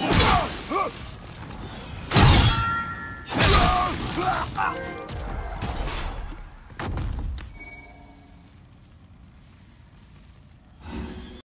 Ah!